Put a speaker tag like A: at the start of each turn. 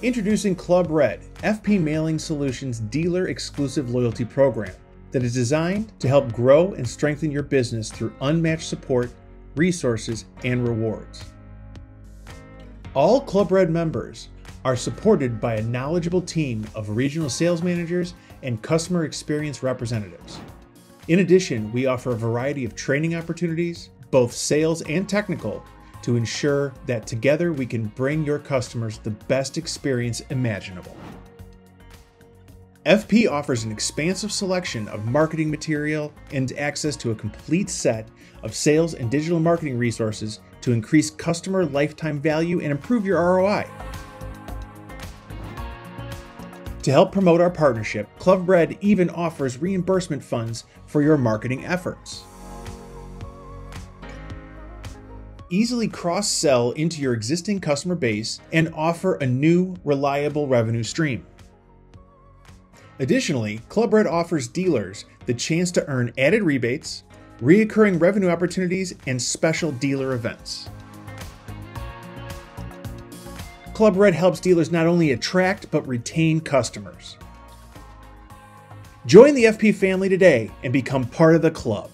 A: Introducing Club Red, FP Mailing Solutions dealer exclusive loyalty program that is designed to help grow and strengthen your business through unmatched support, resources, and rewards. All Club Red members are supported by a knowledgeable team of regional sales managers and customer experience representatives. In addition, we offer a variety of training opportunities, both sales and technical, to ensure that together we can bring your customers the best experience imaginable. FP offers an expansive selection of marketing material and access to a complete set of sales and digital marketing resources to increase customer lifetime value and improve your ROI. To help promote our partnership, Club Red even offers reimbursement funds for your marketing efforts. Easily cross sell into your existing customer base and offer a new, reliable revenue stream. Additionally, Club Red offers dealers the chance to earn added rebates, reoccurring revenue opportunities, and special dealer events. Club Red helps dealers not only attract but retain customers. Join the FP family today and become part of the club.